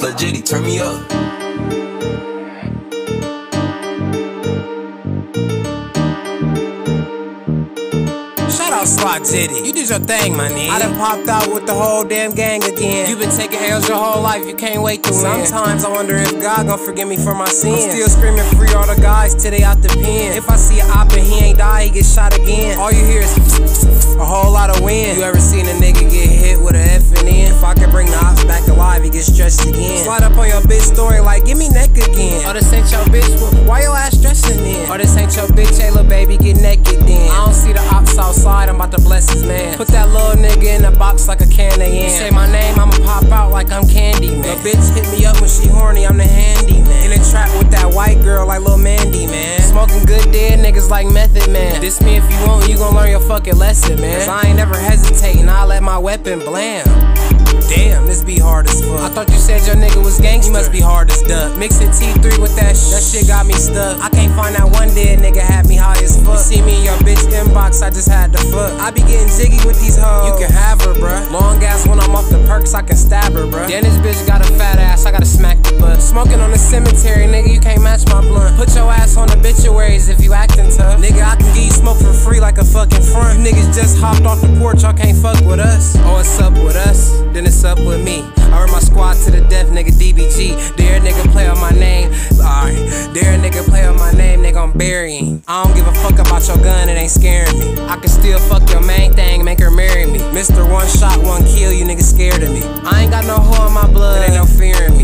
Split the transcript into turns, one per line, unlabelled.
Slut Jitty, turn me up.
Shout out Slot Diddy. You did your thing, my nigga. I done popped out with the whole damn gang again. You been taking L's your whole life, you can't wait to win. Sometimes I wonder if God gon' forgive me for my sins. I'm still screaming free all the guys till they out the pen. If I see a op and he ain't die, he get shot again. All you hear is a whole lot of wind. You ever seen a nigga again. Slide up on your bitch story like, give me neck again. Oh, this ain't your bitch, why your ass stressing then? Oh, this ain't your bitch, hey, little baby, get naked then. I don't see the ops outside, I'm about to bless his man. Put that little nigga in a box like a can of yam. Say my name, I'ma pop out like I'm candy, man. Your bitch hit me up when she horny, I'm the handy man. In a trap with that white girl like little Mandy, man. Smoking good dead niggas like Method Man. This me if you want, you gon' learn your fucking lesson, man. Cause I ain't never hesitating, I let my weapon blam. Damn, this I thought you said your nigga was gangster. You must be hard as duck. Mixing T3 with that shit, that shit got me stuck. I can't find that one dead nigga had me high as fuck. You see me in your bitch inbox, I just had to fuck. I be getting jiggy with these hoes. You can have her, bruh. Long ass when I'm off the perks, I can stab her, bruh. Then this bitch got a fat ass, I gotta smack the butt. Smoking on the cemetery, nigga, you can't match my blunt. Put your ass on obituaries like a fucking front. You niggas just hopped off the porch, y'all can't fuck with us. Oh, it's up with us, then it's up with me. I run my squad to the death, nigga DBG. Dare a nigga play on my name. Alright, dare a nigga play on my name, nigga, I'm burying. I don't give a fuck about your gun, it ain't scaring me. I can still fuck your main thing, make her marry me. Mr. One Shot, One Kill, you niggas scared of me. I ain't got no hoe in my blood, it ain't no fear in me.